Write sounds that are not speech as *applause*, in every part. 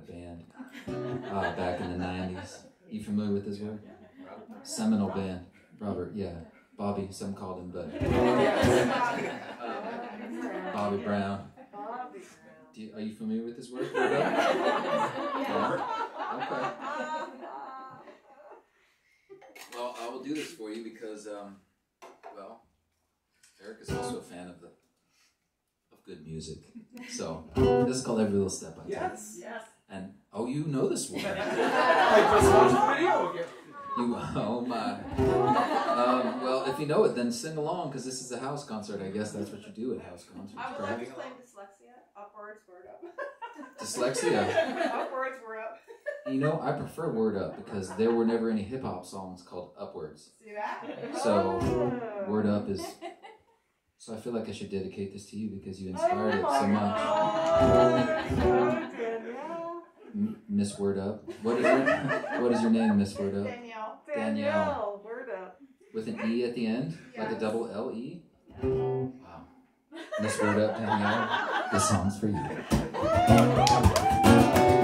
a band uh, back in the 90s. You familiar with this work? Seminal band. Robert, yeah. Bobby, some called him, but Bobby Brown. Do you, are you familiar with this work? *laughs* Yeah. Okay. Well, I will do this for you because, um, well, Eric is also a fan of the of good music. So this is called Every Little Step I Take. Yes. Yes. And oh, you know this one. I just watched the video again. You oh my. Um, well, if you know it, then sing along because this is a house concert. I guess that's what you do at house concerts, I would like to claim dyslexia. Upwards, word up. *laughs* Dyslexia. Upwards, word up. You know, I prefer Word Up because there were never any hip hop songs called Upwards. See that? So Word Up is. So I feel like I should dedicate this to you because you inspired it so much. Miss Word Up. What is your What is your name, Miss Word Up? Danielle. Danielle. word up. With an E at the end, like a double L E. Wow. Miss Word Up, Danielle. *laughs* This song's for you.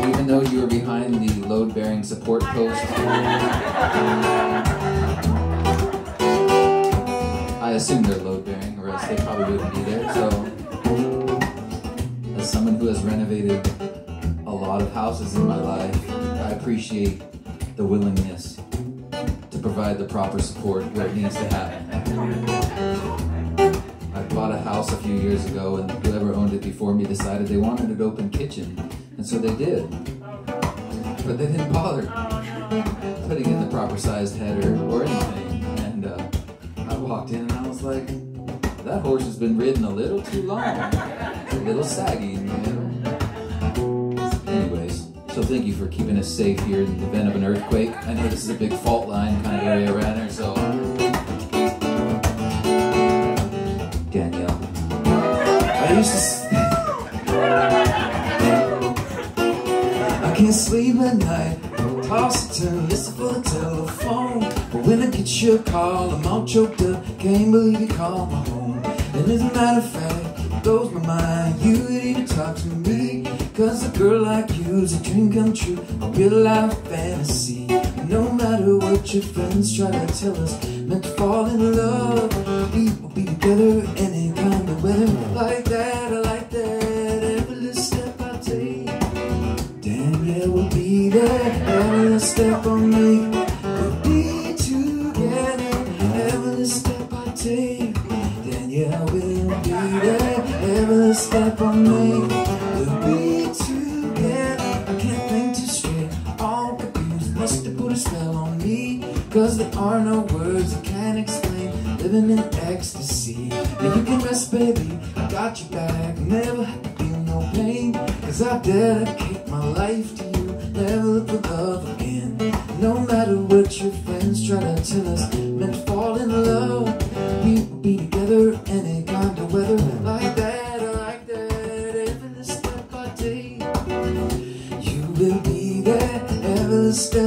Even though you were behind the load-bearing support post, I assume they're load-bearing, or else they probably wouldn't be there. So, as someone who has renovated lot of houses in my life, I appreciate the willingness to provide the proper support where it needs to happen. I bought a house a few years ago, and whoever owned it before me decided they wanted an open kitchen, and so they did. But they didn't bother putting in the proper sized header or anything. And uh, I walked in and I was like, that horse has been ridden a little too long. It's a little saggy so thank you for keeping us safe here in the event of an earthquake. I know this is a big fault line kind of area around here, so. Danielle. I used to. I can't sleep at night. Toss and turn, listen for the telephone. But when I get your call, I'm all choked up. Can't believe you called my home. And as a matter of fact, it blows my mind. You would even talk to me. Cause a girl like you is a dream come true. A real life fantasy. No matter what your friends try to tell us, meant to fall in love. We will be together any kind of weather. Like that, I like that. Every little step I take. Danielle will be there every step I make. We'll be together every step I take. Danielle will be there every step I make. Are no words I can't explain. Living in ecstasy. Now you can rest, baby. I got your back. Never had to feel no pain. Cause I dedicate my life to you. Never look for love again. No matter what your friends try to tell us, to fall in love. We will be together any kind of weather. Like that, like that. Every step I take. You will be there every step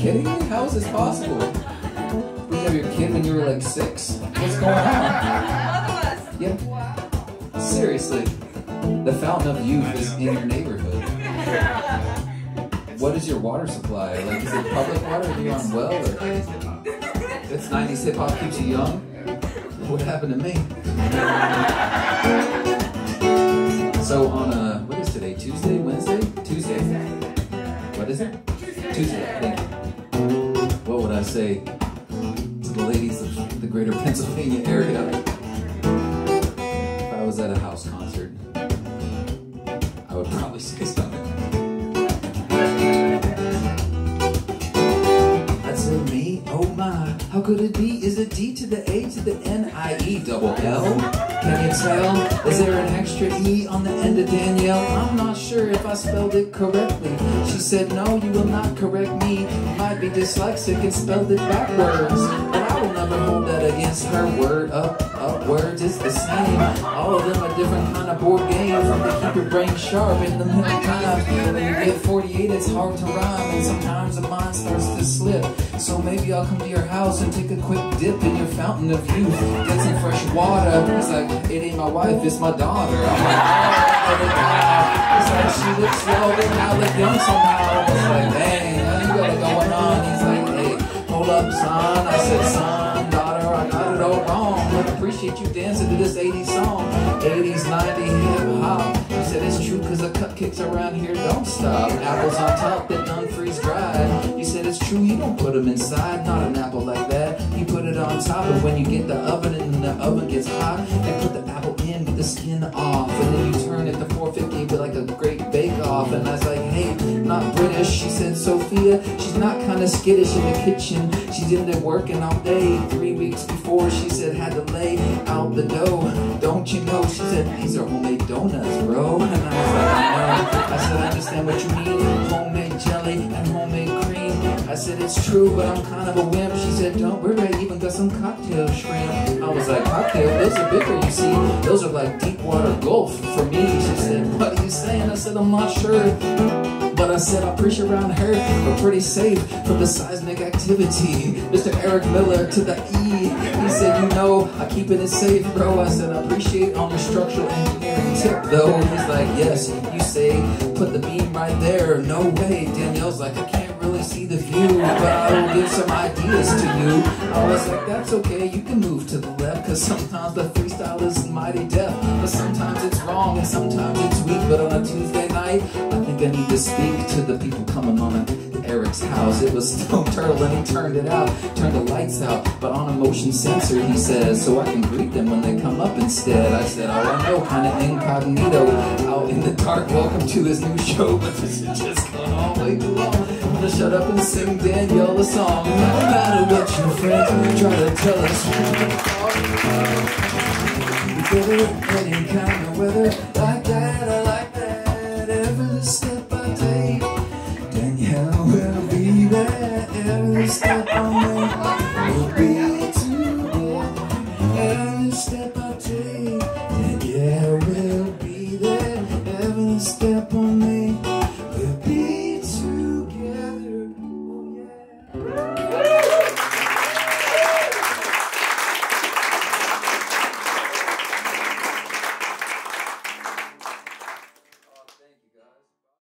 kidding me? How is this possible? You have your kid when you were like six? What's going on? *laughs* Yeah. Seriously. The fountain of youth is in your neighborhood. What is your water supply? Like, is it public water? Are you on well? Or... It's 90s hip hop keeps you young? What happened to me? So on a, what is today? Tuesday? Wednesday? Tuesday. What is it? Tuesday. Thank you. What would I say to the ladies of the greater Pennsylvania area? If I was at a house concert, I would probably say something. I'd say me, oh my, how could it be? Is it D to the A to the N I E double L? Can you tell? Is there an extra E on the end of Danielle? I'm not sure if I spelled it correctly. She said, No, you will not correct me. My might be dyslexic and spelled it backwards. But I will never hold that against her. Word up, upwards is the same. All of them are different kind of board game. To keep your brain sharp in the meantime. When you get 48, it's hard to rhyme. And sometimes the mind starts to slip. So maybe I'll come to your house and take a quick dip in your fountain of youth. Get some fresh water. He's like, it ain't my wife, it's my daughter. Like, she looks slow and I look young somehow. It's like, dang, you got going on. He's like, hey, hold up, son. I said, son, daughter, I got it all wrong. I appreciate you dancing to this 80s song. 80s, 90s, hip hop. He said, it's true cause the cupcakes around here don't stop. Apples on top that done freeze dried. He said, it's true, you don't put them inside. Not an apple like that. You put it on top, and when you get the oven and the oven gets hot, they put the apple in, with the skin off, and then you it to 450, be like a great bake off. And I was like, hey, not British. She said, Sophia, she's not kind of skittish in the kitchen. She's in there working all day. Three weeks before, she said, had to lay out the dough. Don't you know? She said, these are homemade donuts, bro. *laughs* And I was like. I said, I understand what you mean. Said, it's true, but I'm kind of a wimp. She said, don't worry, I even got some cocktail shrimp. I was like, cocktail? Those are bigger, you see. Those are like deep water Gulf for me. She said, what are you saying? I said, I'm not sure. But I said our preach around her are pretty safe from the seismic activity. Mr. Eric Miller to the E. He said, you know, I keep it safe, bro. I said, I appreciate on the structural engineering tip, though. He's like, yes, you say, put the beam right there. No way. Danielle's like, I can't really see the view, but I will give some ideas to you. I was like, that's okay, you can move to the left, cause sometimes the freestyle is mighty deaf, but sometimes it's wrong and sometimes it's weak. But on a Tuesday night, I think I need to speak to the people coming on. Eric's house. It was Stone Turtle and he turned it out, turned the lights out. But on a motion sensor, he says, so I can greet them when they come up instead. I said, oh, I know, kind of incognito, out in the dark. Welcome to this new show, but this is just going on way too long. I'm gonna shut up and sing Danielle a song. No matter what your friends try to tell us, any kind of weather like that.